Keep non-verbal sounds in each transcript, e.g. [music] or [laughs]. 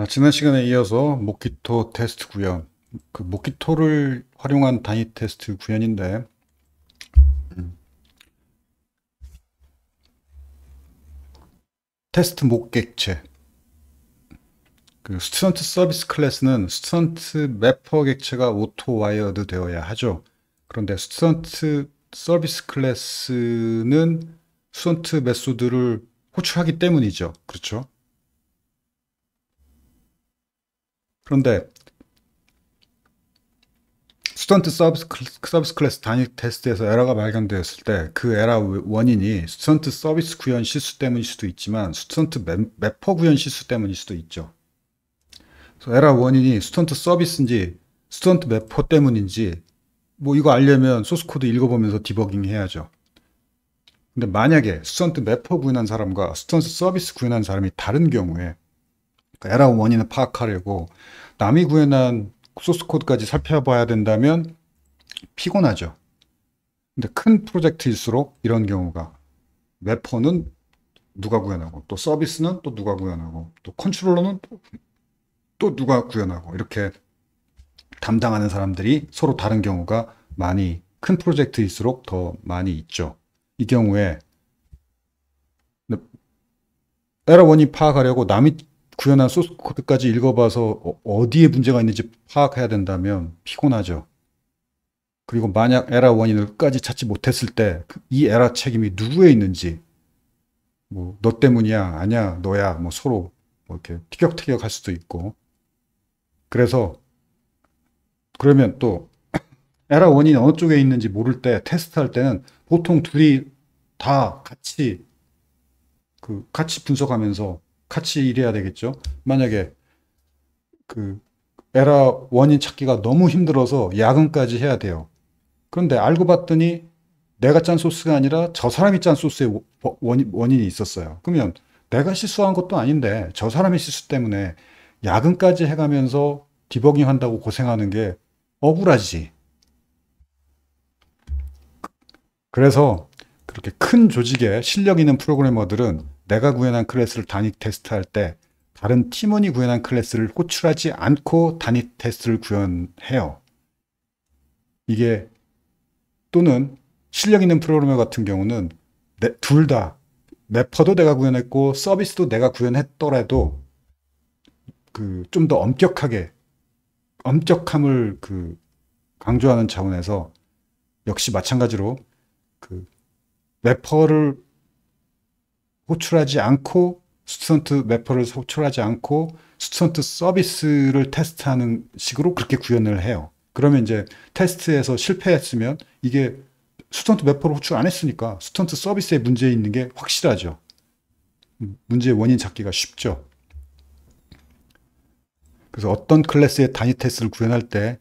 아, 지난 시간에 이어서 Mockito 테스트 구현, 그 Mockito를 활용한 단위 테스트 구현인데, 음, 테스트 목객체. 그 student service 클래스는 student mapper 객체가 오토 와이어드 되어야 하죠. 그런데 student service 클래스는 student 메소드를 호출하기 때문이죠. 그렇죠? 그런데 student service, service 클래스 단위 테스트에서 에러가 발견되었을 때 그 에러 원인이 student service 구현 실수 때문일 수도 있지만 student mapper 구현 실수 때문일 수도 있죠. 에러 원인이 student service인지 student mapper 때문인지 뭐 이거 알려면 소스 코드 읽어보면서 디버깅 해야죠. 근데 만약에 student mapper 구현한 사람과 student service 구현한 사람이 다른 경우에 그러니까 에러 원인을 파악하려고 남이 구현한 소스 코드까지 살펴봐야 된다면 피곤하죠. 근데 큰 프로젝트일수록 이런 경우가 mapper는 누가 구현하고 또 서비스는 또 누가 구현하고 또 컨트롤러는 또, 또 누가 구현하고 이렇게 담당하는 사람들이 서로 다른 경우가 많이 큰 프로젝트일수록 더 많이 있죠. 이 경우에 에러 원인 파악하려고 남이 구현한 소스 코드까지 읽어봐서 어디에 문제가 있는지 파악해야 된다면 피곤하죠. 그리고 만약 에러 원인을 끝까지 찾지 못했을 때 이 에러 책임이 누구에 있는지 뭐 너 때문이야 아니야 너야 뭐 서로 뭐 이렇게 티격태격 할 수도 있고 그래서 그러면 또 [clears throat] 에러 원인이 어느 쪽에 있는지 모를 때 테스트할 때는 보통 둘이 다 같이 그 같이 분석하면서 같이 일해야 되겠죠. 만약에 그 에러 원인 찾기가 너무 힘들어서 야근까지 해야 돼요. 그런데 알고 봤더니 내가 짠 소스가 아니라 저 사람이 짠 소스의 원인, 원인이 있었어요. 그러면 내가 실수한 것도 아닌데 저 사람의 실수 때문에 야근까지 해가면서 디버깅 한다고 고생하는 게 억울하지. 그래서 그렇게 큰 조직에 실력 있는 프로그래머들은 내가 구현한 클래스를 단위 테스트할 때 다른 팀원이 구현한 클래스를 호출하지 않고 단위 테스트를 구현해요. 이게 또는 실력 있는 프로그래머 같은 경우는 둘다 mapper도 내가 구현했고 서비스도 내가 구현했더라도 그 좀 더 엄격하게 엄격함을 그 강조하는 차원에서 역시 마찬가지로 그 mapper를 호출하지 않고 student mapper를 호출하지 않고 student service를 테스트하는 식으로 그렇게 구현을 해요. 그러면 이제 테스트에서 실패했으면 이게 student mapper를 호출 안 했으니까 student service에 문제 있는 게 확실하죠. 문제의 원인 찾기가 쉽죠. 그래서 어떤 클래스의 단위 테스트를 구현할 때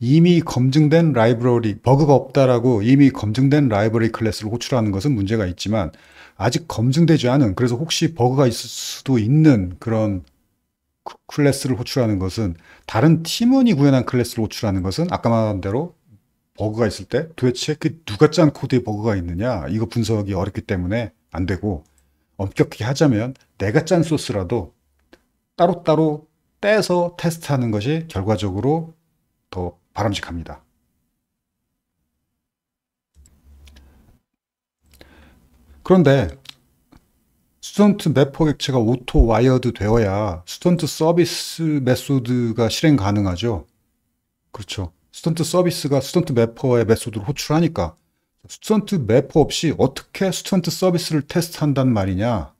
이미 검증된 라이브러리, 버그가 없다라고 이미 검증된 라이브러리 클래스를 호출하는 것은 문제가 없지만 아직 검증되지 않은 그래서 혹시 버그가 있을 수도 있는 그런 클래스를 호출하는 것은 다른 팀원이 구현한 클래스를 호출하는 것은 아까 말한 대로 버그가 있을 때 도대체 그 누가 짠 코드에 버그가 있느냐 이거 분석이 어렵기 때문에 안 되고 엄격하게 하자면 내가 짠 소스라도 따로따로 떼서 테스트하는 것이 결과적으로 더 바람직합니다. 그런데 student mapper 객체가 오토 와이어드 되어야 student service method가 실행 가능하죠. 그렇죠. student service가 student mapper의 method를 호출하니까 student mapper 없이 어떻게 student service를 테스트한단 말이냐?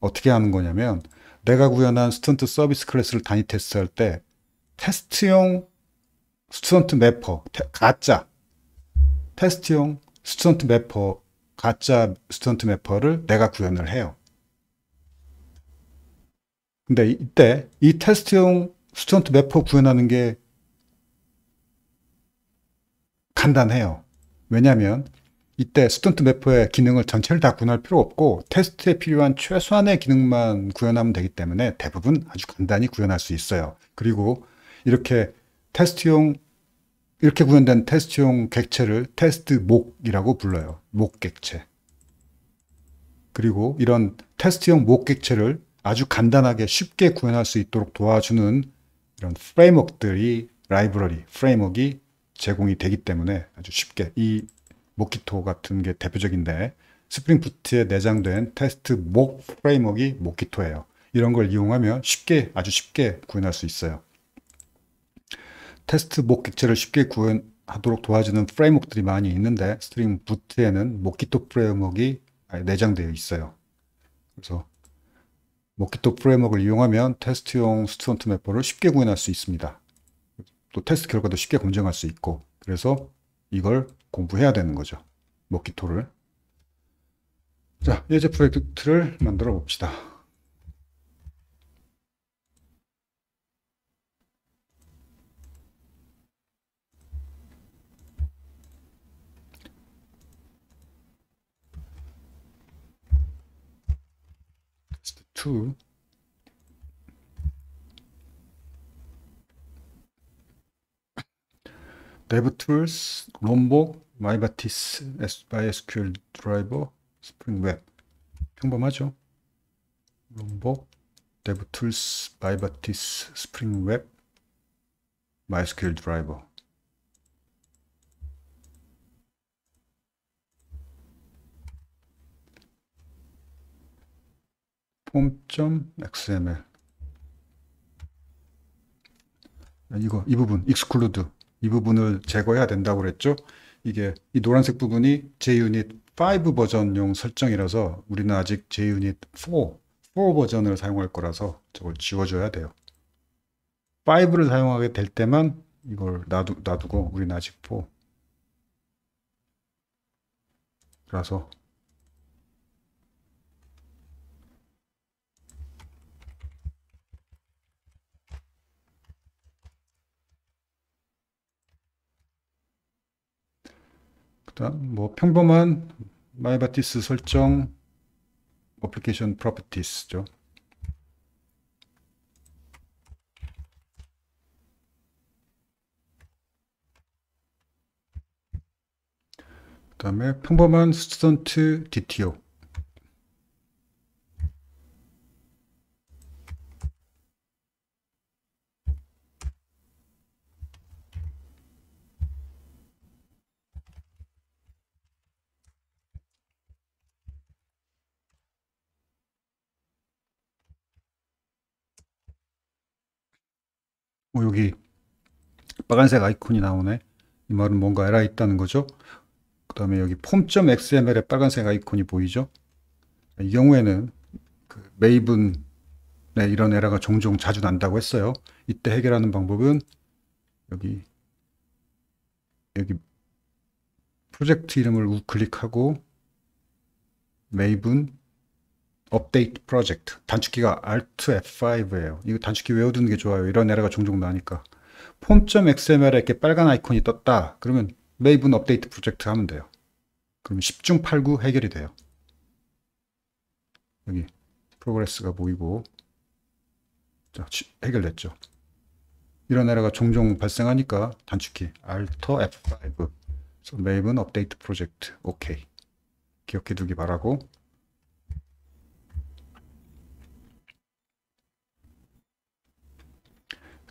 어떻게 하는 거냐면 내가 구현한 student service 클래스를 단위 테스트할 때 테스트용 student mapper 가짜 테스트용 student mapper 가짜 student mapper를 내가 구현을 해요. 근데 이때 이 테스트용 student mapper 구현하는 게 간단해요. 왜냐하면 이때 student mapper의 기능을 전체를 다 구현할 필요 없고 테스트에 필요한 최소한의 기능만 구현하면 되기 때문에 대부분 아주 간단히 구현할 수 있어요. 그리고 이렇게 테스트용 이렇게 구현된 테스트용 객체를 테스트 mock이라고 불러요. mock 객체. 그리고 이런 테스트용 mock 객체를 아주 간단하게 쉽게 구현할 수 있도록 도와주는 이런 framework들이 라이브러리, framework가 제공이 되기 때문에 아주 쉽게 이 Mockito 같은 게 대표적인데 Spring Boot에 내장된 테스트 mock framework가 Mockito예요. 이런 걸 이용하면 쉽게 아주 쉽게 구현할 수 있어요. 테스트 mock 객체를 쉽게 구현하도록 도와주는 framework들이 많이 있는데 Spring Boot에는 Mockito framework가 내장되어 있어요. 그래서 Mockito framework를 이용하면 테스트용 student mapper를 쉽게 구현할 수 있습니다. 또 테스트 결과도 쉽게 검증할 수 있고 그래서 이걸 공부해야 되는 거죠. Mockito를. 자, 예제 프로젝트를 만들어 봅시다. To DevTools, 롬복, 마이바티스, MySQL 드라이버, 스프링 웹. 평범하죠? 롬복, DevTools, 마이바티스, 스프링 웹, MySQL 드라이버 폼.xml 이거 이 부분 exclude 이 부분을 제거해야 된다고 그랬죠. 이게 이 노란색 부분이 JUnit 5 버전용 설정이라서 우리는 아직 JUnit 4, 4 버전을 사용할 거라서 저걸 지워줘야 돼요. 5를 사용하게 될 때만 이걸 놔두, 놔두고 우리는 아직 4 라서 그 뭐 평범한 마이바티스 설정 어플리케이션 프로퍼티스죠. 그 다음에 평범한 스튜던트 DTO 어, 여기 빨간색 아이콘이 나오네. 이 말은 뭔가 에러 있다는 거죠. 그 다음에 여기 pom.xml에 빨간색 아이콘이 보이죠. 이 경우에는 그 Maven에 이런 에러가 종종 자주 난다고 했어요. 이때 해결하는 방법은 여기 여기 프로젝트 이름을 우클릭하고 Maven update project 단축키가 Alt F5예요. 이거 단축키 외워두는 게 좋아요. 이런 에러가 종종 나니까 pom.xml에 이렇게 빨간 아이콘이 떴다. 그러면 Maven update project 하면 돼요. 그럼 10중 8구 해결이 돼요. 여기 progress가 보이고 자, 해결됐죠. 이런 에러가 종종 발생하니까 단축키 Alt F5 그래서 Maven update project 오케이 기억해 두기 바라고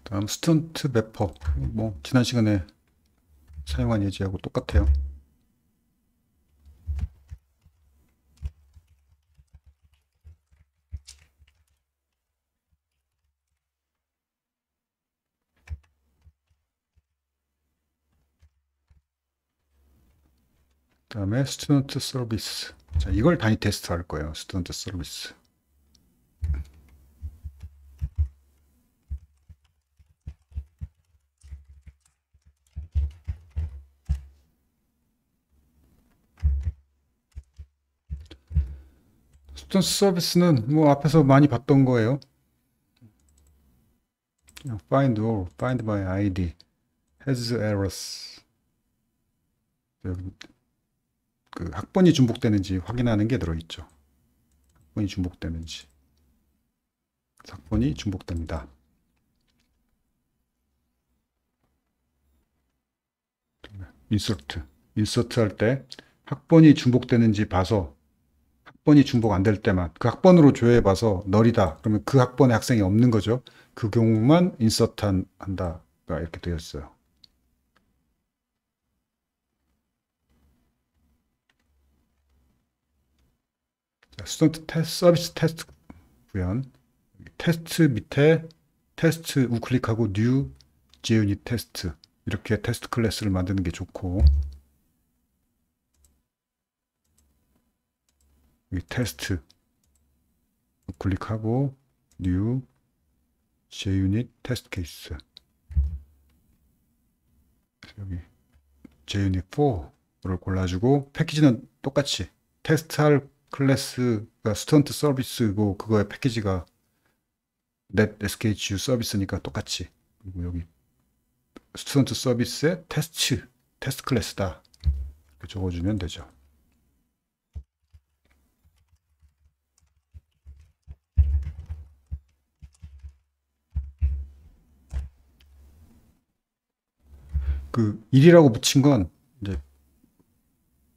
다음 student mapper. 뭐 지난 시간에 사용한 예제하고 똑같아요. 다음에 student service. 자 이걸 단위 테스트 할 거예요 student service 스턴트 서비스는 뭐 앞에서 많이 봤던 거예요. find all, find by ID, has errors. 그 학번이 중복되는지 확인하는 게 들어있죠. 학번이 중복되는지. 학번이 중복됩니다. 인서트. insert 할 때 학번이 중복되는지 봐서 학번이 중복 안 될 때만 그 학번으로 조회해 봐서 null이다. 그러면 그 학번에 학생이 없는 거죠. 그 경우만 insert 한다가 이렇게 되어 있어요. student 테스트, 서비스 테스트 구현 테스트 밑에 테스트 우클릭하고 new JUnit 테스트 이렇게 테스트 클래스를 만드는 게 좋고 여기 테스트. 클릭하고 new JUnit test case. 여기 JUnit 4를 골라주고 패키지는 똑같이 테스트할 클래스가 student service고 그거의 패키지가 net SKU 서비스니까 똑같이. 그리고 여기 student 서비스의 테스트 테스트 클래스다. 이렇게 적어주면 되죠. 그 1이라고 붙인 건 이제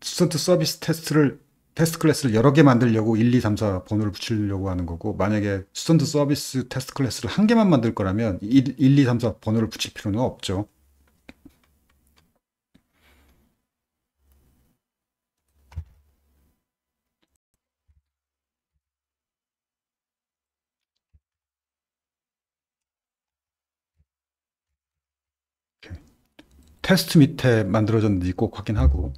student 서비스 테스트를 테스트 클래스를 여러 개 만들려고 1, 2, 3, 4 번호를 붙이려고 하는 거고 만약에 student 서비스 테스트 클래스를 한 개만 만들 거라면 1, 1 2, 3, 4 번호를 붙일 필요는 없죠. 테스트 밑에 만들어졌는지 꼭 확인하고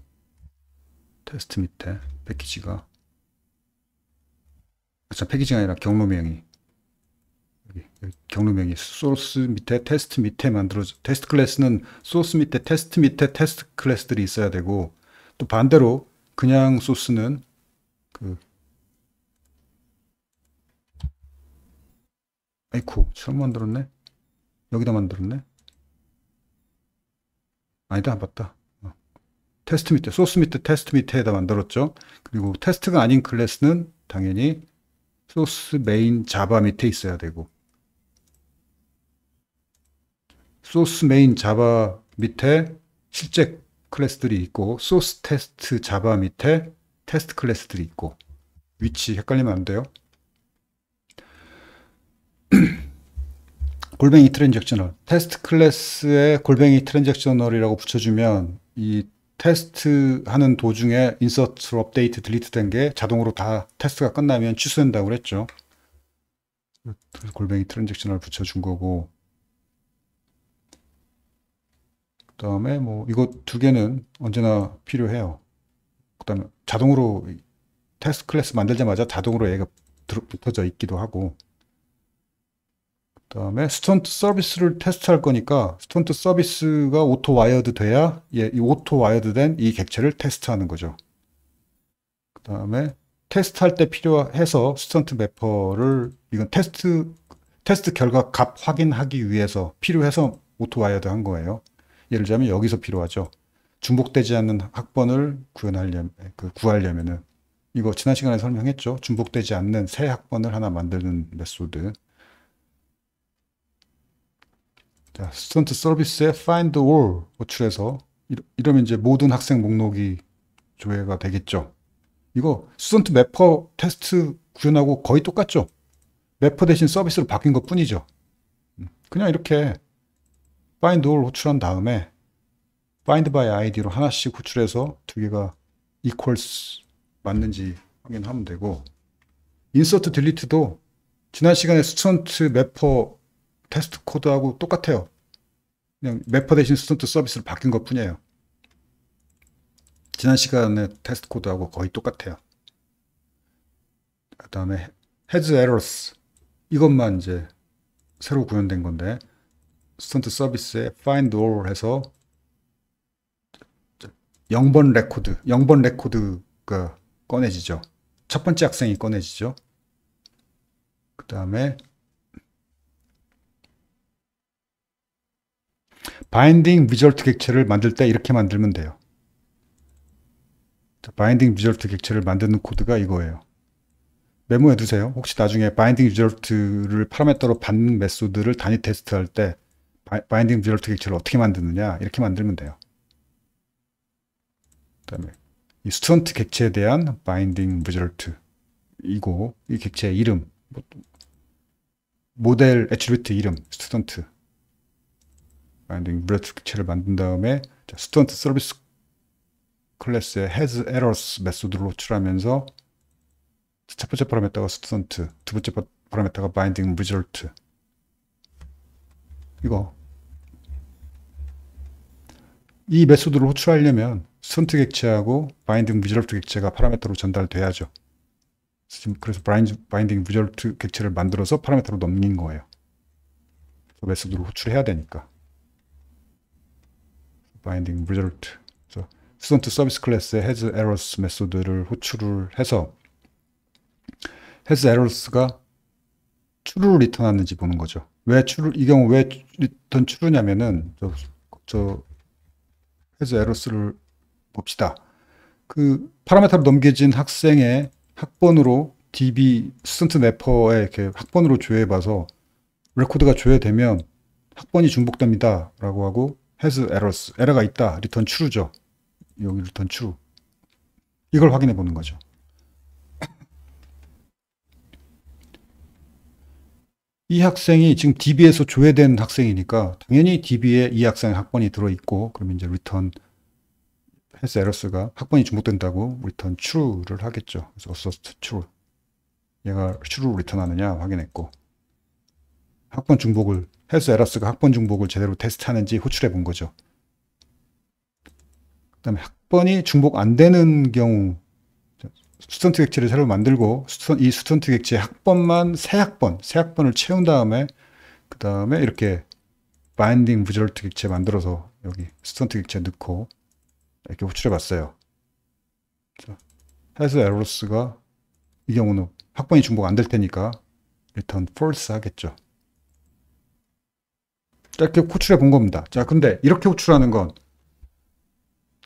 테스트 밑에 패키지가 자 패키지가 아니라 경로명이 여기, 여기 경로명이 소스 밑에 테스트 밑에 만들어져 테스트 클래스는 소스 밑에 테스트 밑에 테스트 클래스들이 있어야 되고 또 반대로 그냥 소스는 그 아이쿠 처음 만들었네? 여기다 만들었네 아니다 맞다 테스트 밑에 소스 밑에 테스트 밑에다 만들었죠. 그리고 테스트가 아닌 클래스는 당연히 소스 메인 자바 밑에 있어야 되고 소스 메인 자바 밑에 실제 클래스들이 있고 소스 테스트 자바 밑에 테스트 클래스들이 있고 위치 헷갈리면 안 돼요. [clears throat] 골뱅이 transactional 테스트 클래스에 골뱅이 transactional이라고 붙여주면 이 테스트 하는 도중에 insert, 업데이트, delete 된 게 자동으로 다 테스트가 끝나면 취소된다고 그랬죠. 골뱅이 트랜잭션을 붙여준 거고 그 다음에 뭐 이거 두 개는 언제나 필요해요. 그 다음에 자동으로 테스트 클래스 만들자마자 자동으로 얘가 붙어져 있기도 하고 다음에 student 서비스를 테스트할 거니까 student 서비스가 autowired 돼야 예, 이 오토 와이어드 된 이 객체를 테스트하는 거죠. 그 다음에 테스트할 때 필요해서 student mapper를 이건 테스트 테스트 결과 값 확인하기 위해서 필요해서 오토 와이어드 한 거예요. 예를 들자면 여기서 필요하죠. 중복되지 않는 학번을 구현하려면 그 구하려면은 이거 지난 시간에 설명했죠. 중복되지 않는 새 학번을 하나 만드는 메소드. 자, student 서비스에 find all 호출해서 이러면 이제 모든 학생 목록이 조회가 되겠죠. 이거 student mapper 테스트 구현하고 거의 똑같죠. mapper 대신 서비스로 바뀐 것 뿐이죠. 음, 그냥 이렇게 find all 호출한 다음에 find by id로 하나씩 호출해서 두 개가 equals 맞는지 확인하면 되고 insert delete도 지난 시간에 student mapper 테스트 코드하고 똑같아요. 그냥 mapper 대신 student 서비스를 바뀐 것 뿐이에요. 지난 시간에 테스트 코드하고 거의 똑같아요. 그 다음에 has errors 이것만 이제 새로 구현된 건데 student 서비스에 find all 해서 0번 레코드, 0번 레코드가 꺼내지죠. 첫 번째 학생이 꺼내지죠. 그 다음에 binding result 객체를 만들 때 이렇게 만들면 돼요. binding result 객체를 만드는 코드가 이거예요. 메모해 두세요. 혹시 나중에 binding result를 파라메터로 받는 메소드를 단위 테스트할 때 binding result 객체를 어떻게 만드느냐 이렇게 만들면 돼요. 그다음에 이 student 객체에 대한 binding result 이고 이 객체의 이름 뭐, 모델 attribute 이름 student binding result 객체를 만든 다음에 student 서비스 클래스의 has errors 메소드를 호출하면서 첫 번째 파라메터가 student 두 번째 파라메터가 binding result 이거 이 메소드를 호출하려면 student 객체하고 binding result 객체가 파라메터로 전달돼야죠. 그래서 binding result 객체를 만들어서 파라메터로 넘긴 거예요. 메소드를 호출해야 되니까. binding result 그래서 student 서비스 클래스의 has errors 메소드를 호출을 해서 has errors가 true를 리턴하는지 보는 거죠. 왜 true 이 경우 왜 리턴 true냐면은 저, 저 has errors를 봅시다. 그 파라메터로 넘겨진 학생의 학번으로 DB student mapper에 이렇게 학번으로 조회해봐서 레코드가 조회되면 학번이 중복됩니다. 라고 하고 has errors, 에러가 있다. 리턴 true죠. 여기 리턴 true. 이걸 확인해 보는 거죠. 이 학생이 지금 DB에서 조회된 학생이니까 당연히 DB에 이 학생의 학번이 들어있고 그러면 이제 return has errors가 학번이 중복된다고 return true를 하겠죠. 그래서 assert true. 얘가 true 리턴하느냐 확인했고 학번 중복을 has errors가 학번 중복을 제대로 테스트하는지 호출해 본 거죠. 그 다음에 학번이 중복 안 되는 경우 student 객체를 새로 만들고 이 student 객체의 학번만 새 학번, 새 학번을 채운 다음에 그 다음에 이렇게 binding result 객체 만들어서 여기 student 객체 넣고 이렇게 호출해 봤어요. 해서 errors가 이 경우는 학번이 중복 안 될 테니까 return false 하겠죠. 이렇게 호출해 본 겁니다. 자, 근데 이렇게 호출하는 건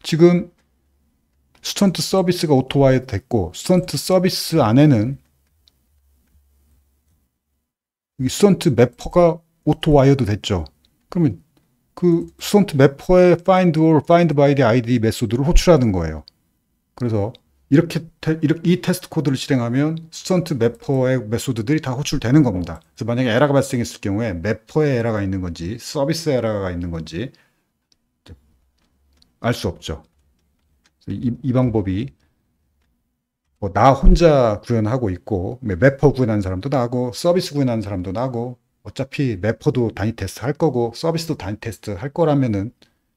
지금 student 서비스가 autowired 됐고 student 서비스 안에는 이 student mapper가 autowired 됐죠. 그러면 그 student mapper의 find or find by the id 메소드를 호출하는 거예요. 그래서 이렇게, 이렇게 이 테스트 코드를 실행하면 student mapper의 메소드들이 다 호출되는 겁니다. 그래서 만약에 에러가 발생했을 경우에 mapper의 에러가 있는 건지 서비스 에러가 있는 건지 알 수 없죠. 이, 이 방법이 뭐 나 혼자 구현하고 있고 mapper 구현하는 사람도 나고 서비스 구현하는 사람도 나고 어차피 mapper도 단위 테스트 할 거고 서비스도 단위 테스트 할 거라면은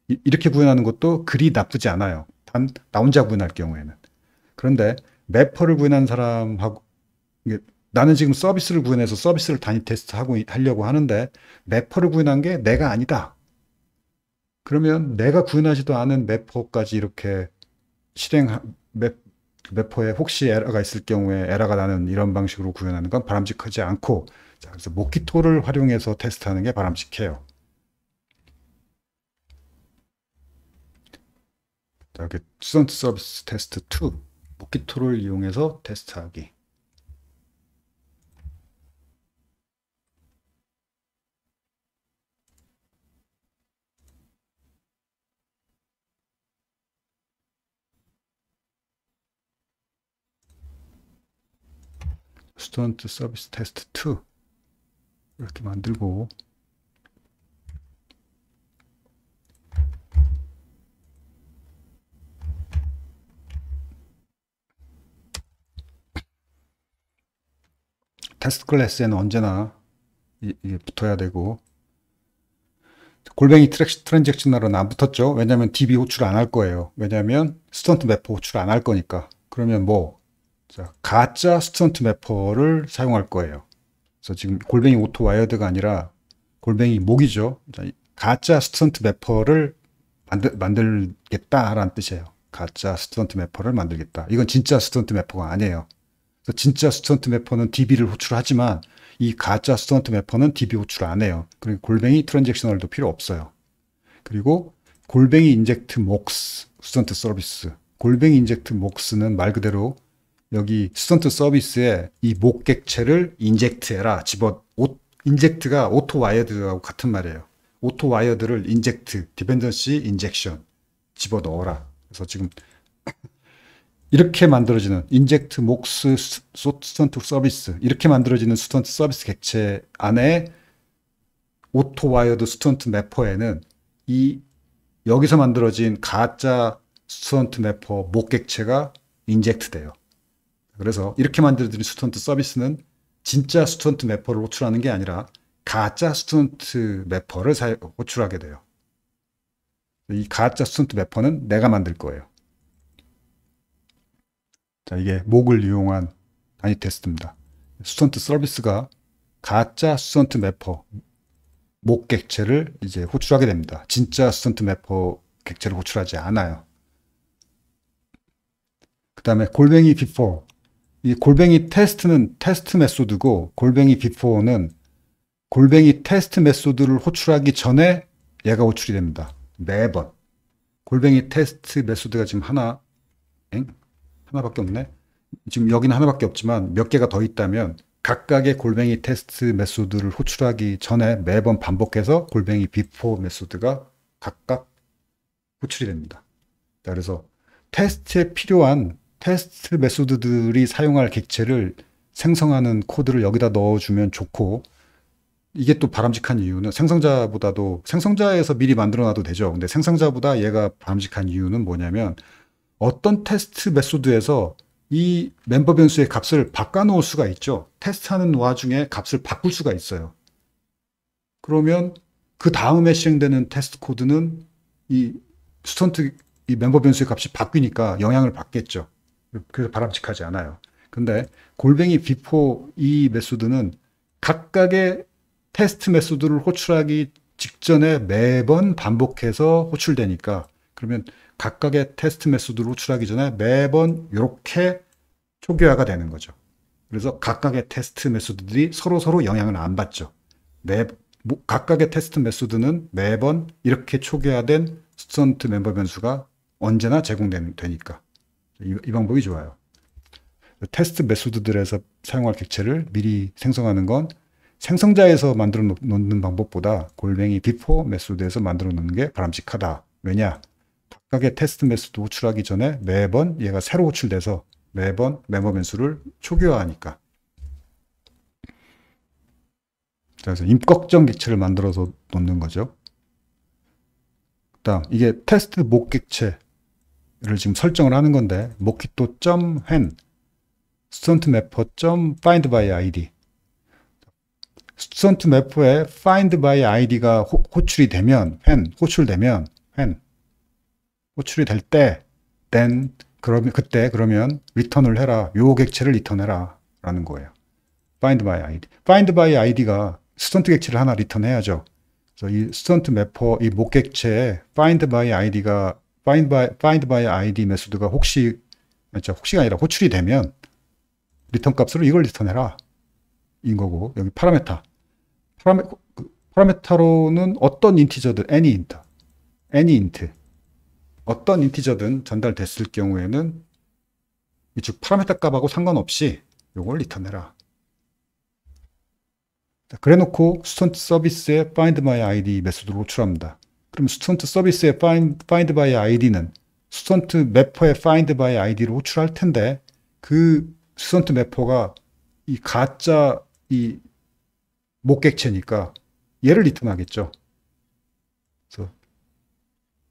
이, 렇게 구현하는 것도 그리 나쁘지 않아요. 단 나 혼자 구현할 경우에는. 그런데 매퍼를 구현한 사람하고 나는 지금 서비스를 구현해서 서비스를 단위 테스트하고 하려고 하는데 매퍼를 구현한 게 내가 아니다. 그러면 내가 구현하지도 않은 매퍼까지 이렇게 실행 맵, 맵퍼에 혹시 에러가 있을 경우에 에러가 나는 이런 방식으로 구현하는 건 바람직하지 않고 자, 그래서 모키토를 활용해서 테스트하는 게 바람직해요. 자, 이렇게 student 서비스 테스트 2 Mockito를 이용해서 테스트하기. student 서비스 테스트 2 이렇게 만들고 테스트 클래스에는 언제나 이 게 붙어야 되고 골뱅이 transactional은 안 붙었죠. 왜냐하면 DB 호출 안 할 거예요. 왜냐하면 student mapper 호출 안 할 거니까. 그러면 뭐 자, 가짜 student mapper를 사용할 거예요. 그래서 지금 골뱅이 autowired가 아니라 골뱅이 mock이죠. 자, 가짜 student mapper를 만들, 만들겠다라는 뜻이에요. 가짜 student mapper를 만들겠다. 이건 진짜 student mapper가 아니에요. 그래서 진짜 student mapper는 DB를 호출하지만 이 가짜 student mapper는 DB 호출 안 해요. 그리고 골뱅이 transactional도 필요 없어요. 그리고 골뱅이 inject mocks student 서비스 골뱅이 inject mocks는 말 그대로 여기 student 서비스에 이 mock객체를 inject해라 집어 오, inject가 autowired하고 같은 말이에요. autowired를 inject dependency injection 집어 넣어라. 그래서 지금 이렇게 만들어지는 inject mocks student 서비스 이렇게 만들어지는 student 서비스 객체 안에 autowired student mapper에는 이 여기서 만들어진 가짜 student mapper mock객체가 inject 돼요. 그래서 이렇게 만들어진 student 서비스는 진짜 student mapper를 호출하는 게 아니라 가짜 student mapper를 호출하게 돼요. 이 가짜 student mapper는 내가 만들 거예요. 자, 이게 mock을 이용한 단위 테스트입니다. student 서비스가 가짜 student mapper mock 객체를 이제 호출하게 됩니다. 진짜 student mapper 객체를 호출하지 않아요. 그 다음에 골뱅이 before. 이 골뱅이 테스트는 테스트 메소드고 골뱅이 before는 골뱅이 테스트 메소드를 호출하기 전에 얘가 호출이 됩니다. 매번. 골뱅이 테스트 메소드가 지금 하나, 엥? 하나밖에 없네. 지금 여기는 하나밖에 없지만 몇 개가 더 있다면 각각의 골뱅이 테스트 메소드를 호출하기 전에 매번 반복해서 골뱅이 before 메소드가 각각 호출이 됩니다. 그래서 테스트에 필요한 테스트 메소드들이 사용할 객체를 생성하는 코드를 여기다 넣어주면 좋고 이게 또 바람직한 이유는 생성자보다도 생성자에서 미리 만들어 놔도 되죠. 근데 생성자보다 얘가 바람직한 이유는 뭐냐면 어떤 테스트 메소드에서 이 멤버 변수의 값을 바꿔놓을 수가 있죠. 테스트하는 와중에 값을 바꿀 수가 있어요. 그러면 그 다음에 실행되는 테스트 코드는 이 student 이 멤버 변수의 값이 바뀌니까 영향을 받겠죠. 그래서 바람직하지 않아요. 근데 골뱅이 before 이 메소드는 각각의 테스트 메소드를 호출하기 직전에 매번 반복해서 호출되니까 그러면 각각의 테스트 메소드를 호출하기 전에 매번 이렇게 초기화가 되는 거죠. 그래서 각각의 테스트 메소드들이 서로 서로 영향을 안 받죠. 매, 각각의 테스트 메소드는 매번 이렇게 초기화된 student 멤버 변수가 언제나 제공되니까 이, 이 방법이 좋아요. 테스트 메소드들에서 사용할 객체를 미리 생성하는 건 생성자에서 만들어 놓는 방법보다 골뱅이 before 메소드에서 만들어 놓는 게 바람직하다. 왜냐? 각각의 테스트 메소드 호출하기 전에 매번 얘가 새로 호출돼서 매번 멤버 변수를 초기화하니까. 그래서 임꺽정 객체를 만들어서 놓는 거죠. 그다음 이게 테스트 목 객체를 지금 설정을 하는 건데 Mockito.when student mapper find by id student mapper에 find by id가 호, 출이 되면 when 호출되면 when 호출이 될 때, then 그러면 그때 그러면 리턴을 해라. 요 객체를 리턴해라 라는 거예요. find by id. find by id가 student 객체를 하나 리턴해야죠. 그래서 이 student mapper 이 목객체에 find by id가 find by find by id 메소드가 혹시 그렇죠. 혹시가 아니라 호출이 되면 리턴 값으로 이걸 리턴해라. 인 거고 여기 파라메타. 파라메, 그 파라메타로는 어떤 Integer든 any int. any int. 어떤 Integer든 전달됐을 경우에는 즉 파라메타 값하고 상관없이 이걸 리턴해라. 그래 놓고 스턴트 서비스의 find my id 메소드를 호출합니다. 그럼 스턴트 서비스의 find, find by id는 student mapper의 find by id를 호출할 텐데 그 student mapper가 이 가짜 이 목객체니까 얘를 리턴하겠죠.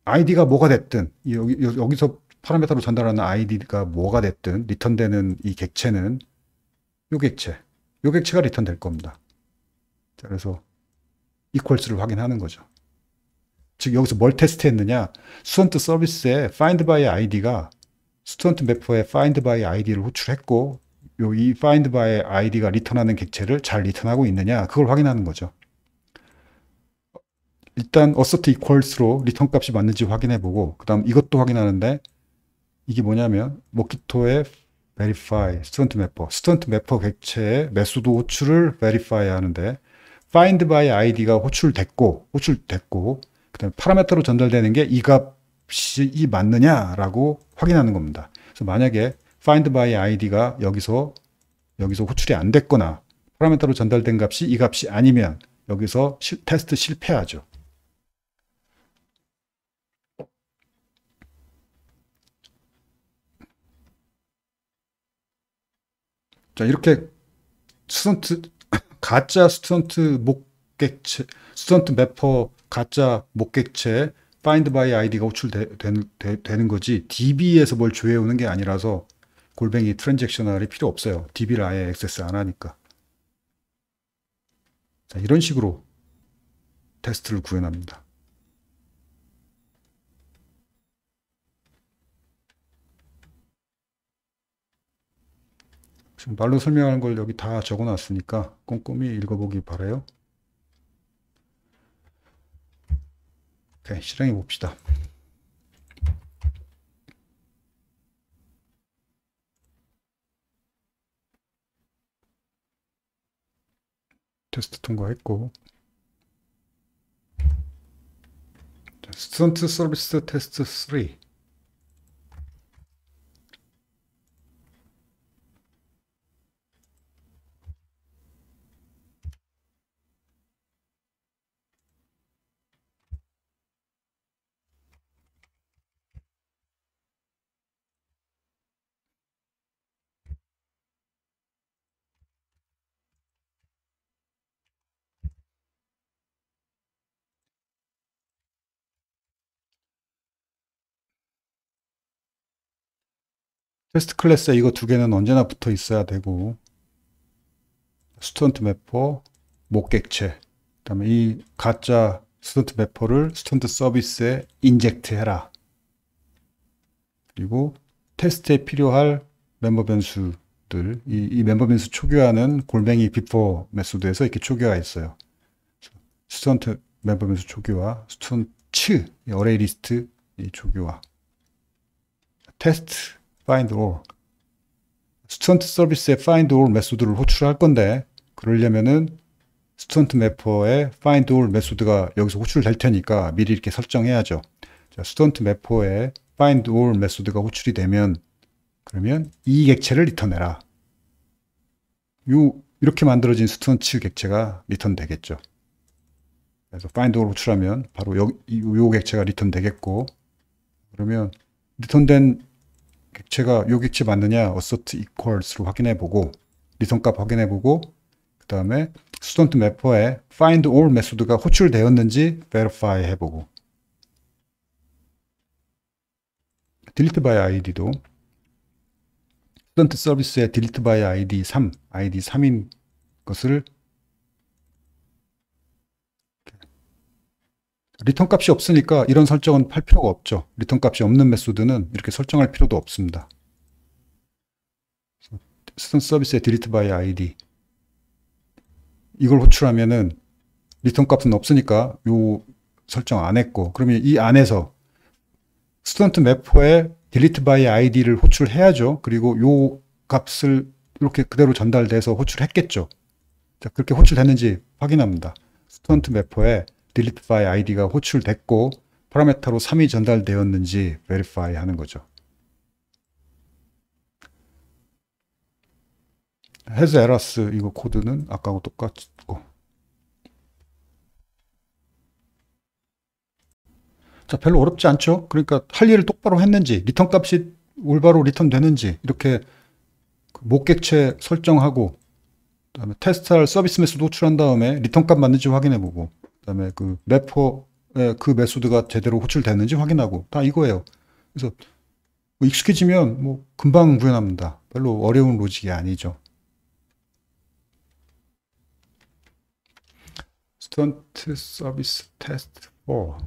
아이디가 뭐가 됐든 여기, 여기서 파라메타로 전달하는 아이디가 뭐가 됐든 리턴되는 이 객체는 요 객체, 요 객체가 리턴될 겁니다. 자, 그래서 equals를 확인하는 거죠. 즉 여기서 뭘 테스트했느냐? student service에 find by id가 student mapper에 find by id를 호출했고 요 이 find by id가 리턴하는 객체를 잘 리턴하고 있느냐 그걸 확인하는 거죠. 일단 assert equals로 리턴 값이 맞는지 확인해 보고 그 다음 이것도 확인하는데 이게 뭐냐면 Mockito의 verify student mapper student mapper 객체의 메소드 호출을 verify 하는데 find by id가 호출됐고 호출됐고 그 다음에 파라메터로 전달되는 게 이 값이 맞느냐라고 확인하는 겁니다. 그래서 만약에 find by id가 여기서 여기서 호출이 안 됐거나 파라메터로 전달된 값이 이 값이 아니면 여기서 시, 테스트 실패하죠. 자, 이렇게 student, [coughs] 가짜 student 목객체, student mapper 가짜 목객체 find by id가 호출되는 거지 DB에서 뭘 조회해오는 게 아니라서 골뱅이 Transactional이 필요 없어요. DB를 아예 액세스 안 하니까. 자, 이런 식으로 테스트를 구현합니다. 말로 설명하는 걸 여기 다 적어 놨으니까 꼼꼼히 읽어보기 바래요. 실행해 봅시다. 테스트 통과했고 student service test 3 테스트 클래스에 이거 두 개는 언제나 붙어 있어야 되고 student mapper 목객체 그 다음에 이 가짜 student mapper를 student service에 inject 해라. 그리고 테스트에 필요할 멤버 변수들 이, 이 멤버 변수 초기화는 골뱅이 Before 메소드에서 이렇게 초기화 있어요. student 멤버 변수 초기화 student array list 이 초기화. test find all. student service에 find all 메소드를 호출할 건데 그러려면은 student mapper의 find all 메소드가 여기서 호출될 테니까 미리 이렇게 설정해야죠. 자, student mapper에 find all 메소드가 호출이 되면 그러면 이 객체를 리턴해라. 요 이렇게 만들어진 student 객체가 리턴 되겠죠. 그래서 find all 호출하면 바로 요, 요 객체가 리턴 되겠고 그러면 리턴된 객체가 요 객체 맞느냐 assert equals로 확인해 보고 리턴 값 확인해 보고 그 다음에 student mapper에 find all 메소드가 호출되었는지 verify 해보고. delete by id도. student service의 delete by id 3, id 3인 것을 리턴 값이 없으니까 이런 설정은 할 필요가 없죠. 리턴 값이 없는 메소드는 이렇게 설정할 필요도 없습니다. student service의 delete by id 이걸 호출하면은 리턴 값은 없으니까 요 설정 안 했고 그러면 이 안에서 student mapper에 delete by id를 호출해야죠. 그리고 요 값을 이렇게 그대로 전달돼서 호출했겠죠. 자, 그렇게 호출됐는지 확인합니다. student mapper에 delete by id가 호출됐고 파라메타로 3이 전달되었는지 verify 하는 거죠. has errors 이거 코드는 아까하고 똑같고 자 별로 어렵지 않죠? 그러니까 할 일을 똑바로 했는지 리턴 값이 올바로 리턴 되는지 이렇게 그 mock객체 설정하고 그다음에 테스트할 서비스 메소드 호출한 다음에 리턴 값 맞는지 확인해 보고 그다음에 그 mapper의 그 메소드가 제대로 호출되는지 확인하고 다 이거예요. 그래서 뭐 익숙해지면 뭐 금방 구현합니다. 별로 어려운 로직이 아니죠. student 서비스 테스트 4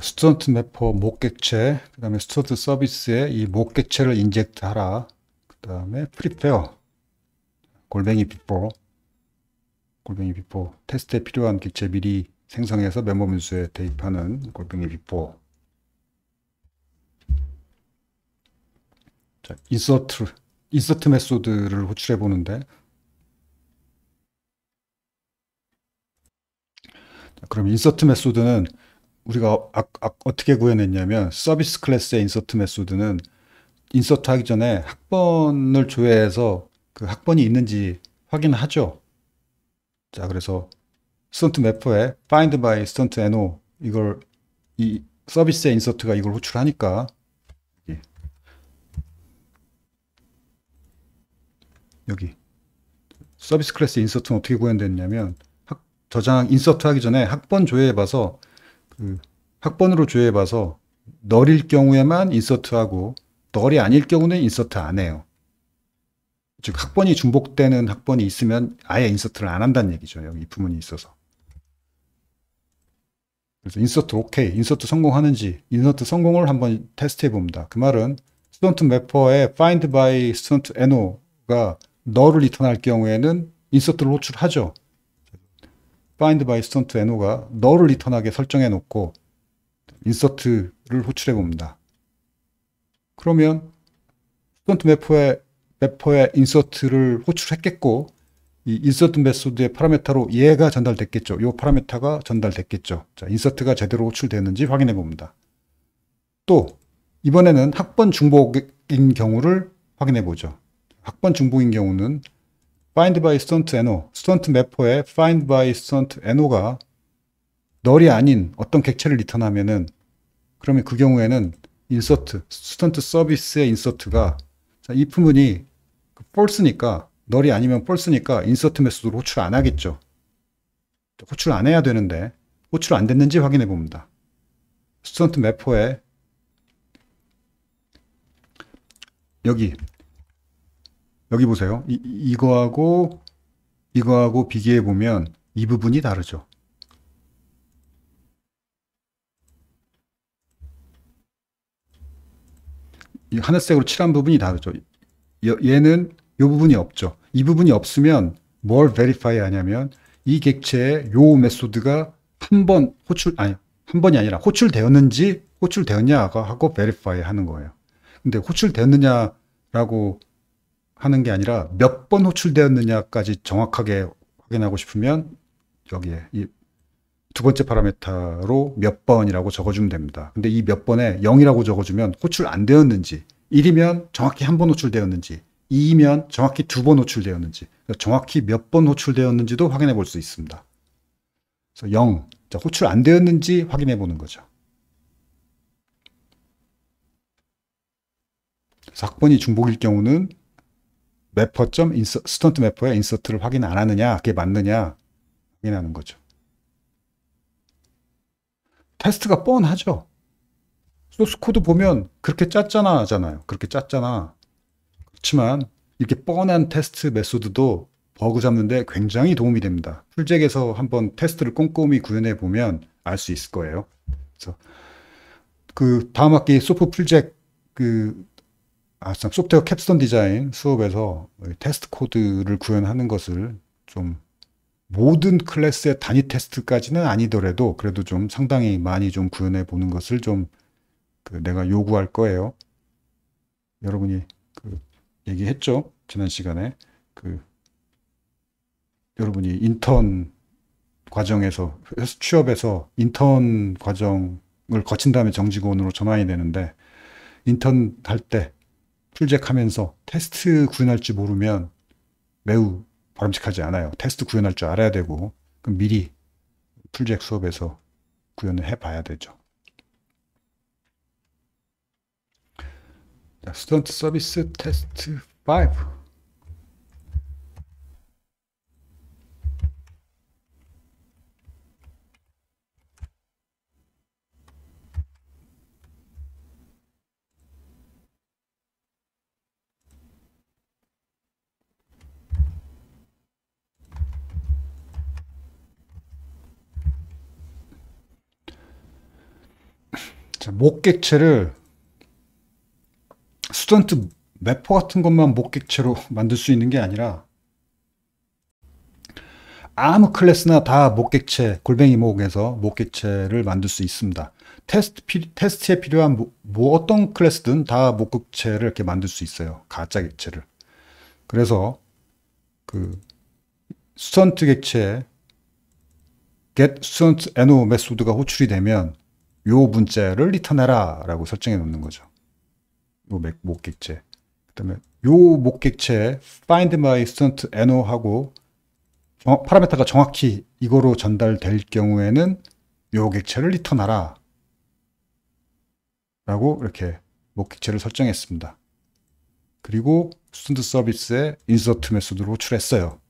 student mapper mock객체, 그 다음에 student 서비스에 이 mock객체를 inject 하라. 그 다음에 prepare, 골뱅이 before, 골뱅이 before, 테스트에 필요한 객체 미리 생성해서 멤버 변수에 대입하는 골뱅이 before. 자, insert, insert 메소드를 호출해 보는데 그럼 insert 메소드는 우리가 아, 아, 어떻게 구현했냐면 서비스 클래스의 insert 메소드는 insert 하기 전에 학번을 조회해서 그 학번이 있는지 확인하죠. 자, 그래서 스턴트 매퍼에 find by 스턴트 no 이걸 이 서비스의 insert가 이걸 호출하니까 여기, 여기 서비스 클래스 insert는 어떻게 구현됐냐면 학, 저장 insert 하기 전에 학번 조회해봐서 그 학번으로 조회해봐서 null일 경우에만 insert하고 null이 아닐 경우는 insert 안 해요. 즉 학번이 중복되는 학번이 있으면 아예 insert를 안 한다는 얘기죠. 여기 이 부분이 있어서. 그래서 insert 오케이, insert 성공하는지 insert 성공을 한번 테스트해 봅니다. 그 말은 스턴트 매퍼에 find by 스턴트 no가 너를 리턴할 경우에는 인서트를 호출하죠. Find by 스턴트 no가 너를 리턴하게 설정해 놓고 인서트를 호출해 봅니다. 그러면 student mapper에 mapper에 insert를 호출했겠고 이 insert 메소드의 파라메타로 얘가 전달됐겠죠. 이 파라메타가 전달됐겠죠. 자, insert가 제대로 호출됐는지 확인해 봅니다. 또 이번에는 학번 중복인 경우를 확인해 보죠. 학번 중복인 경우는 find by stunt no, stunt 매퍼에 find by stunt no가 널이 아닌 어떤 객체를 리턴하면은 그러면 그 경우에는 insert, student 서비스의 insert가 자, 이 부분이 false니까 null이 아니면 false니까 insert 메소드로 호출 안 하겠죠. 호출 안 해야 되는데 호출 안 됐는지 확인해 봅니다. 스턴트 매퍼에 여기 여기 보세요. 이, 이거하고 이거하고 비교해 보면 이 부분이 다르죠. 이 하늘색으로 칠한 부분이 다르죠. 얘는 이 부분이 없죠. 이 부분이 없으면 뭘 베리파이 하냐면 이 객체의 요 메소드가 한 번 호출 아니 한 번이 아니라 호출되었는지 호출되었냐가 하고 베리파이 하는 거예요. 근데 호출되었느냐라고 하는 게 아니라 몇 번 호출되었느냐까지 정확하게 확인하고 싶으면 여기에 이 두 번째 파라메타로 몇 번이라고 적어주면 됩니다. 근데 이 몇 번에 0이라고 적어주면 호출 안 되었는지 1이면 정확히 한 번 호출되었는지 2면 정확히 두 번 호출되었는지 정확히 몇 번 호출되었는지도 확인해 볼 수 있습니다. 그래서 0, 자, 호출 안 되었는지 확인해 보는 거죠. 학번이 중복일 경우는 mapper 점 insert, student mapper의 insert를 확인 안 하느냐, 그게 맞느냐 확인하는 거죠. 테스트가 뻔하죠. 소스 코드 보면 그렇게 짰잖아 하잖아요. 그렇게 짰잖아. 그렇지만 이렇게 뻔한 테스트 메소드도 버그 잡는데 굉장히 도움이 됩니다. 프로젝트에서 한번 테스트를 꼼꼼히 구현해 보면 알 수 있을 거예요. 그래서 그 다음 학기 소프 프로젝트 그 아, 소프트웨어 capstone 디자인 수업에서 테스트 코드를 구현하는 것을 좀 모든 클래스의 단위 테스트까지는 아니더라도 그래도 좀 상당히 많이 좀 구현해 보는 것을 좀 그 내가 요구할 거예요. 여러분이 그 얘기했죠. 지난 시간에 그 여러분이 인턴 과정에서 취업에서 인턴 과정을 거친 다음에 정직원으로 전환이 되는데 인턴 할 때 프로젝트하면서 테스트 구현할 줄 모르면 매우 바람직하지 않아요. 테스트 구현할 줄 알아야 되고 그럼 미리 풀잭 수업에서 구현을 해봐야 되죠. 자, 스튜던트 서비스 테스트 5 자, mock객체를 student mapper 같은 것만 mock객체로 [laughs] 만들 수 있는 게 아니라 아무 클래스나 다 mock객체, 골뱅이 mock해서 mock객체를 만들 수 있습니다. 테스트, 테스트에 필요한 뭐, 뭐 어떤 클래스든 다 mock객체를 이렇게 만들 수 있어요. 가짜 객체를. 그래서 그 student 객체 get student no 메소드가 호출이 되면 요 문자를 리턴해라 라고 설정해 놓는 거죠. 요 mock객체. 그 다음에 요 mock객체 find by student no 하고 정, 파라메터가 정확히 이거로 전달될 경우에는 요 객체를 리턴하라 라고 이렇게 mock객체를 설정했습니다. 그리고 student 서비스에 insert 메소드로 호출했어요.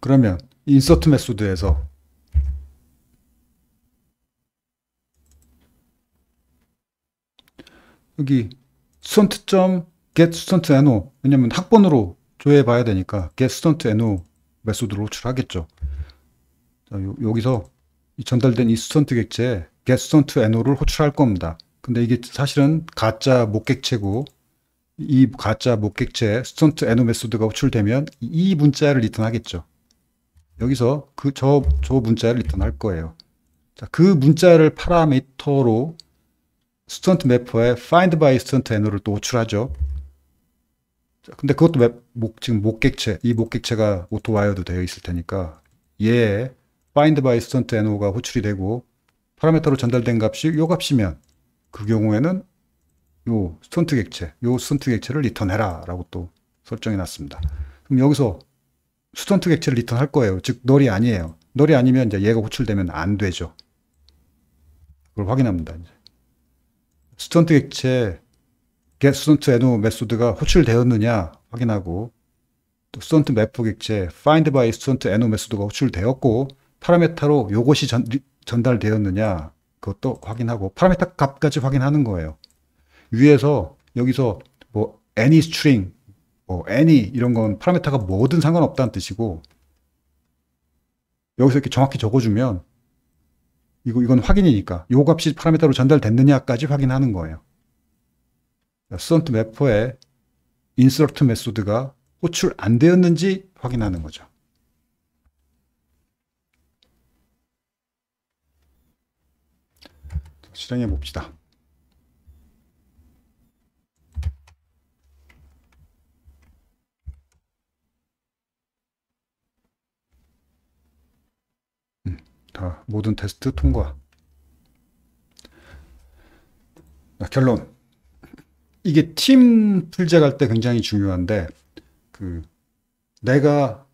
그러면 insert 메소드에서 여기 student get student no 왜냐면 학번으로 조회해 봐야 되니까 get student no 메소드로 호출하겠죠. 자, 요, 여기서 전달된 이 student 객체에 get student no를 호출할 겁니다. 근데 이게 사실은 가짜 목객체고 이 가짜 목객체 스턴트 no 메소드가 호출되면 이 문자를 리턴하겠죠. 여기서 그 저저 문자를 리턴할 거예요. 자, 그 문자를 파라미터로 스턴트 매퍼에 find by 스턴트 n를 또 호출하죠. 자, 근데 그것도 매, mock, 지금 mock객체, 이 mock객체가 autowired 되어 있을 테니까 얘에 find by student no가 호출이 되고 파라미터로 전달된 값이 요 값이면 그 경우에는 요 student 객체, 요 student 객체를 리턴해라 라고 또 설정해 놨습니다. 그럼 여기서 student 객체를 리턴할 거예요. 즉 null이 아니에요. null이 아니면 이제 얘가 호출되면 안 되죠. 그걸 확인합니다. 이제. student 객체 get student no 메소드가 호출되었느냐 확인하고 또 student mapper 객체 find by student no 메소드가 호출되었고 파라메타로 요것이 전, 전달되었느냐 그것도 확인하고 파라메타 값까지 확인하는 거예요. 위에서 여기서 뭐 any string 뭐 any 이런 건 파라메타가 뭐든 상관없다는 뜻이고 여기서 이렇게 정확히 적어주면 이거 이건 확인이니까 요 값이 파라미터로 전달됐느냐까지 확인하는 거예요. student mapper에 insert 메소드가 호출 안 되었는지 확인하는 거죠. 실행해 봅시다. 다 모든 테스트 통과. 결론. 이게 팀 풀제할 때 굉장히 중요한데 그 내가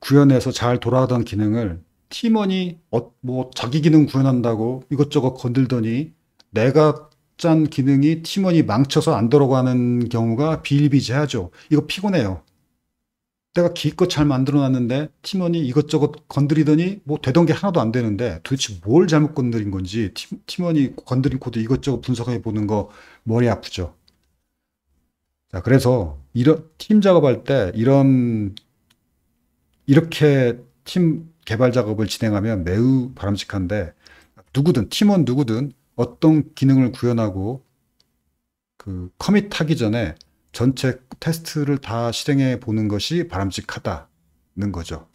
구현해서 잘 돌아가던 기능을 팀원이 어, 뭐 자기 기능 구현한다고 이것저것 건들더니 내가 짠 기능이 팀원이 망쳐서 안 돌아가는 경우가 비일비재하죠. 이거 피곤해요. 내가 기껏 잘 만들어 놨는데 팀원이 이것저것 건드리더니 뭐 되던 게 하나도 안 되는데 도대체 뭘 잘못 건드린 건지 팀, 팀원이 건드린 코드 이것저것 분석해 보는 거 머리 아프죠. 자, 그래서 이런 팀 작업할 때 이런 이렇게 팀 개발 작업을 진행하면 매우 바람직한데 누구든 팀원 누구든 어떤 기능을 구현하고 그 commit하기 전에 전체 테스트를 다 실행해 보는 것이 바람직하다는 거죠.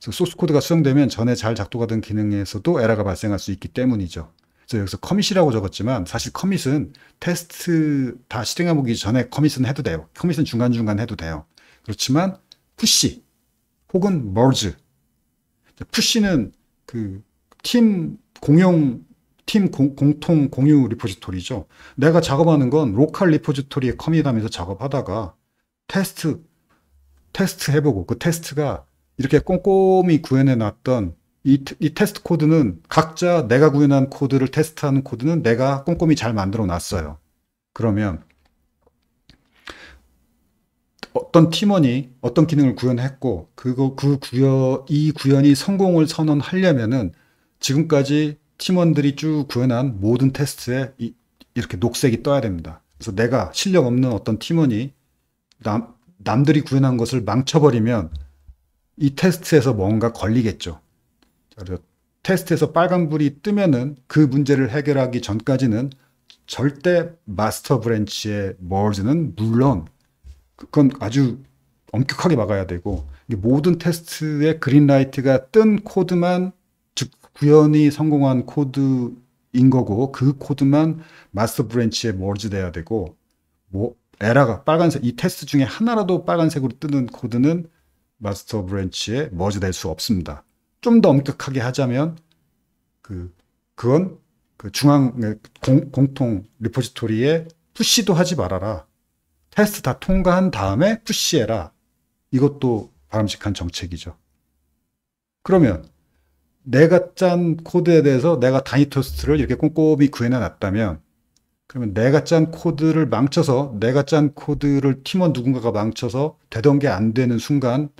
그래서 소스 코드가 수정되면 전에 잘 작동하던 기능에서도 에러가 발생할 수 있기 때문이죠. 그래서 여기서 commit이라고 적었지만 사실 commit은 테스트 다 실행해 보기 전에 commit은 해도 돼요. commit은 중간중간 해도 돼요. 그렇지만 push 혹은 merge push는 그 팀 공용 팀 공, 통 공유 repository죠. 내가 작업하는 건 local repository에 commit하면서 작업하다가 테스트 테스트 해보고 그 테스트가 이렇게 꼼꼼히 구현해 놨던 이, 이 테스트 코드는 각자 내가 구현한 코드를 테스트하는 코드는 내가 꼼꼼히 잘 만들어 놨어요. 그러면 어떤 팀원이 어떤 기능을 구현했고 그거 그 구현 이 구현이 성공을 선언하려면은 지금까지 팀원들이 쭉 구현한 모든 테스트에 이, 이렇게 녹색이 떠야 됩니다. 그래서 내가 실력 없는 어떤 팀원이 남, 남들이 구현한 것을 망쳐버리면 이 테스트에서 뭔가 걸리겠죠. 그래서 테스트에서 빨간불이 뜨면은 그 문제를 해결하기 전까지는 절대 master branch의 merge는 물론 그건 아주 엄격하게 막아야 되고 모든 테스트의 green light가 뜬 코드만 구현이 성공한 코드인 거고 그 코드만 master branch에 merge 돼야 되고 뭐 에라가 빨간색 이 테스트 중에 하나라도 빨간색으로 뜨는 코드는 master branch에 merge될 수 없습니다. 좀 더 엄격하게 하자면 그 그건 그 중앙 공, 공통 repository에 push도 하지 말아라. 테스트 다 통과한 다음에 push해라. 이것도 바람직한 정책이죠. 그러면 내가 짠 코드에 대해서 내가 단위 테스트를 이렇게 꼼꼼히 구현해 놨다면 그러면 내가 짠 코드를 망쳐서 내가 짠 코드를 팀원 누군가가 망쳐서 되던 게 안 되는 순간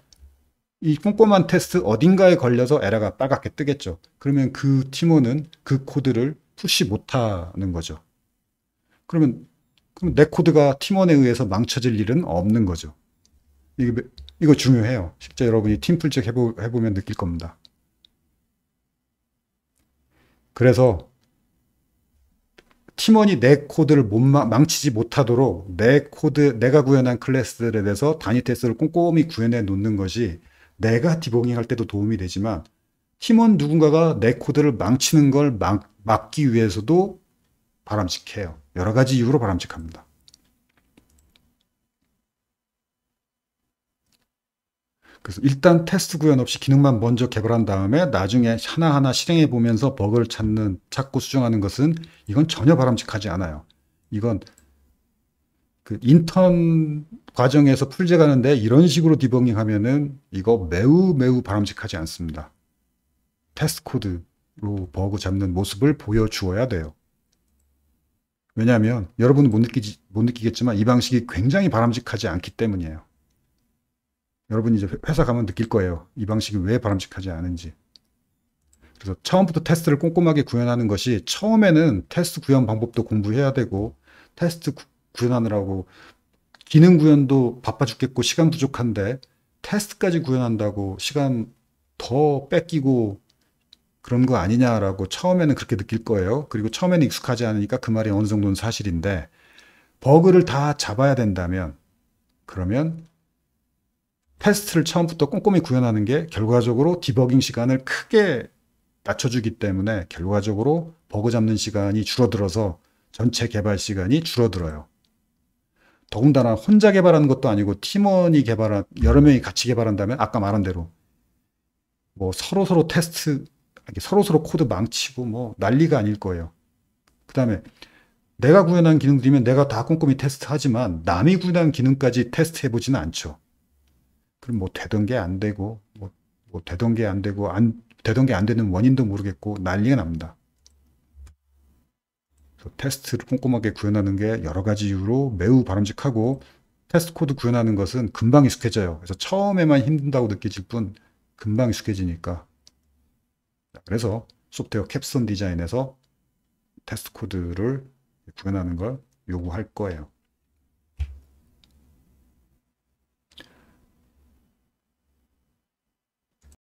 이 꼼꼼한 테스트 어딘가에 걸려서 에러가 빨갛게 뜨겠죠. 그러면 그 팀원은 그 코드를 push 못하는 거죠. 그러면 그럼 내 코드가 팀원에 의해서 망쳐질 일은 없는 거죠. 이거, 이거 중요해요. 실제 여러분이 팀 프로젝트 해보, 해보면 느낄 겁니다. 그래서 팀원이 내 코드를 못 망치지 못하도록 내 코드, 내가 구현한 클래스들에 대해서 단위 테스트를 꼼꼼히 구현해 놓는 것이 내가 디버깅 할 때도 도움이 되지만 팀원 누군가가 내 코드를 망치는 걸 막, 막기 위해서도 바람직해요. 여러 가지 이유로 바람직합니다. 그래서 일단 테스트 구현 없이 기능만 먼저 개발한 다음에 나중에 하나하나 실행해 보면서 버그를 찾는, 찾고 수정하는 것은 이건 전혀 바람직하지 않아요. 이건 그 인턴 과정에서 프로젝트 하는데 이런 식으로 디버깅 하면은 이거 매우 매우 바람직하지 않습니다. 테스트 코드로 버그 잡는 모습을 보여주어야 돼요. 왜냐하면 여러분은 못 느끼지 못 느끼겠지만 이 방식이 굉장히 바람직하지 않기 때문이에요. 여러분이 이제 회사 가면 느낄 거예요. 이 방식이 왜 바람직하지 않은지. 그래서 처음부터 테스트를 꼼꼼하게 구현하는 것이 처음에는 테스트 구현 방법도 공부해야 되고 테스트 구, 구현하느라고 기능 구현도 바빠 죽겠고 시간 부족한데 테스트까지 구현한다고 시간 더 뺏기고 그런 거 아니냐라고 처음에는 그렇게 느낄 거예요. 그리고 처음에는 익숙하지 않으니까 그 말이 어느 정도는 사실인데 버그를 다 잡아야 된다면 그러면 테스트를 처음부터 꼼꼼히 구현하는 게 결과적으로 디버깅 시간을 크게 낮춰주기 때문에 결과적으로 버그 잡는 시간이 줄어들어서 전체 개발 시간이 줄어들어요. 더군다나 혼자 개발하는 것도 아니고 팀원이 개발한 여러 명이 같이 개발한다면 아까 말한 대로 뭐 서로 서로 테스트 서로 서로 코드 망치고 뭐 난리가 아닐 거예요. 그 다음에 내가 구현한 기능들이면 내가 다 꼼꼼히 테스트하지만 남이 구현한 기능까지 테스트해 보지는 않죠. 그럼 뭐 되던 게 안 되고 뭐, 뭐 되던 게 안 되고 안 되던 게 안 되는 원인도 모르겠고 난리가 납니다. 테스트를 꼼꼼하게 구현하는 게 여러 가지 이유로 매우 바람직하고 테스트 코드 구현하는 것은 금방 익숙해져요. 그래서 처음에만 힘든다고 느껴질 뿐 금방 익숙해지니까 그래서 소프트웨어 capstone 디자인에서 테스트 코드를 구현하는 걸 요구할 거예요.